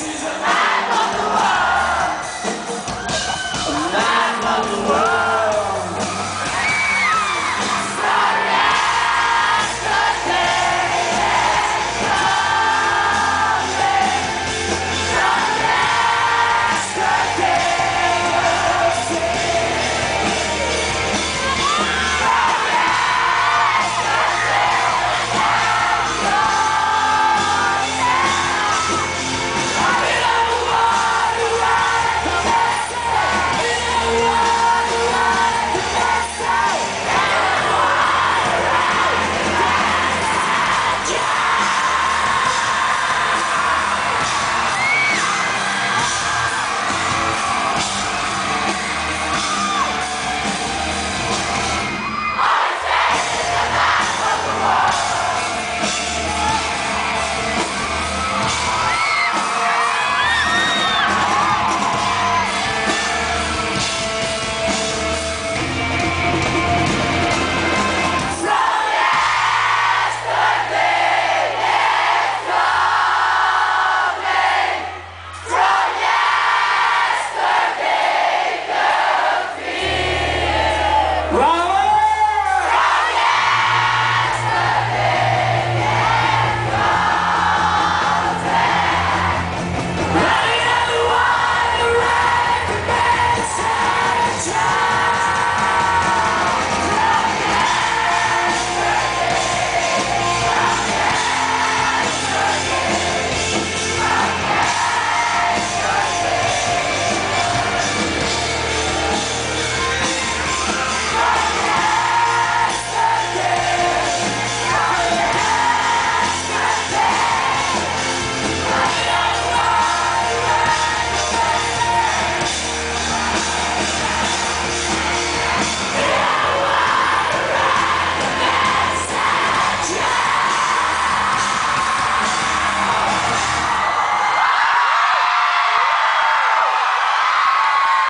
season.